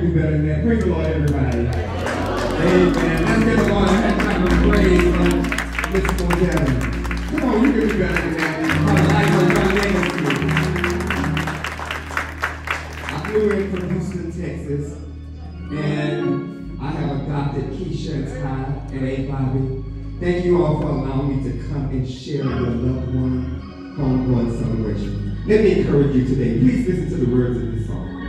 do better than that. Praise the Lord, everybody. Amen. Let's give the Lord a hand clap of praise on this morning. Come on, you can do better than that. I flew in from Houston, Texas, and I have adopted Keisha and Ty and A. Bobby. Thank you all for allowing me to come and share your loved one homegoing celebration. Let me encourage you today. Please listen to the words of this song.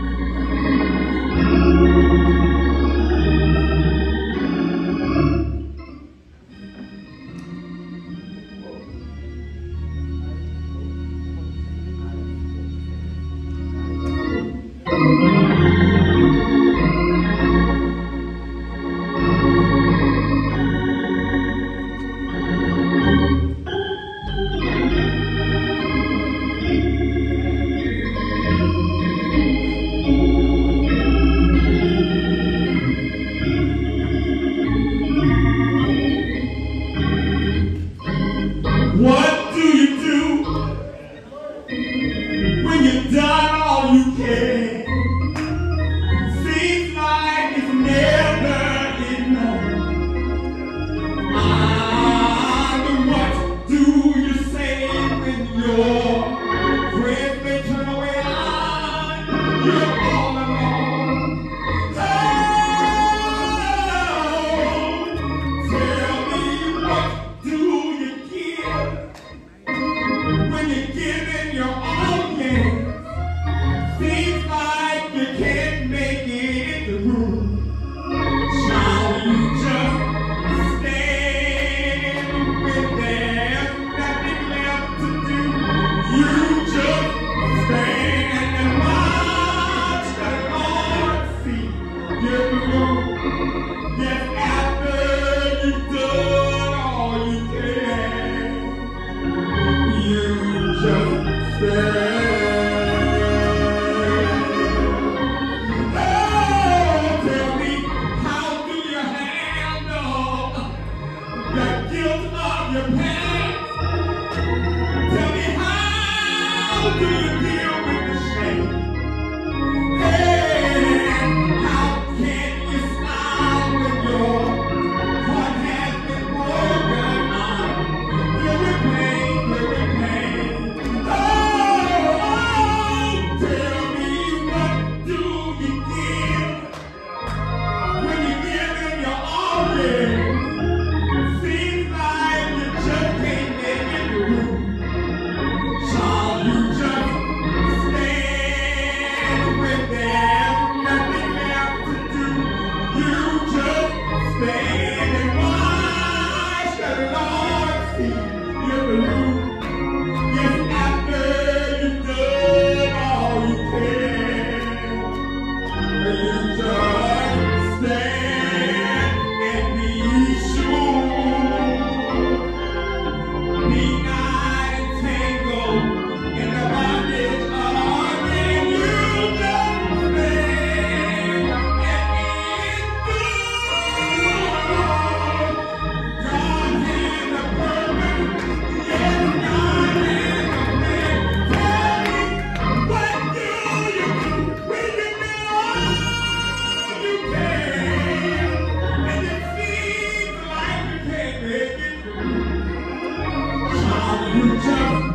Yeah.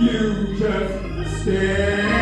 You just stay.